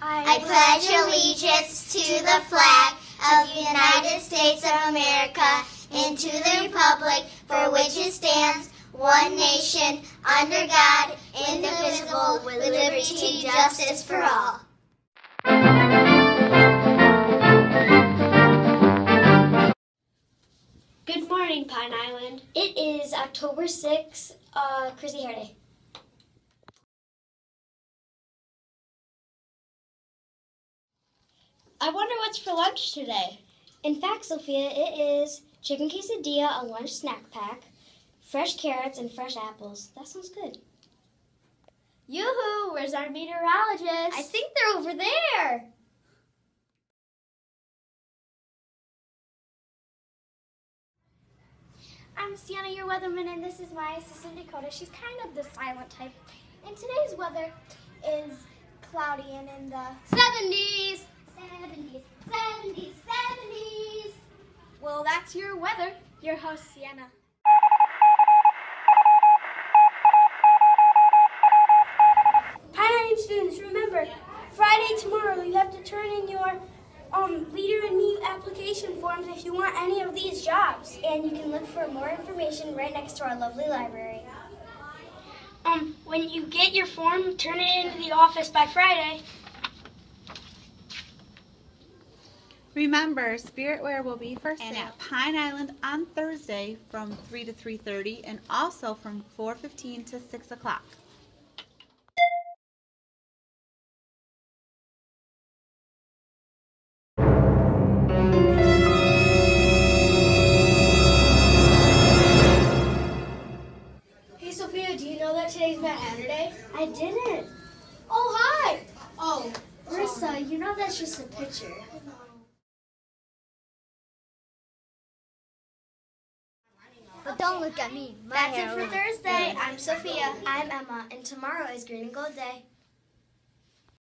I pledge allegiance to the flag of the United States of America and to the republic for which it stands, one nation, under God, indivisible, with liberty and justice for all. Good morning, Pine Island. It is October 6th, uh, Crazy Hair Day. I wonder what's for lunch today. In fact, Sophia, it is chicken quesadilla, a lunch snack pack, fresh carrots, and fresh apples. That sounds good. Yoo-hoo, where's our meteorologist? I think they're over there. I'm Sienna, your weatherman, and this is my assistant Dakota. She's kind of the silent type. And today's weather is cloudy and in the 70s. 70s, 70s, 70s. Well, that's your weather. Your host, Sienna. Pine Island students, remember, Friday tomorrow you have to turn in your um, Leader in Me application forms if you want any of these jobs. And you can look for more information right next to our lovely library. Um, when you get your form, turn it into the office by Friday. Remember, Spirit Wear will be for sale at Pine Island on Thursday from 3 to 3.30 and also from 4.15 to 6 o'clock. Hey Sophia, do you know that today's Mad Hatter Day? I didn't. Oh, hi! Oh, Marissa, you know that's just a picture. Don't look at me. That's it for Thursday. I'm Sophia. I'm Emma, and tomorrow is Green and Gold Day.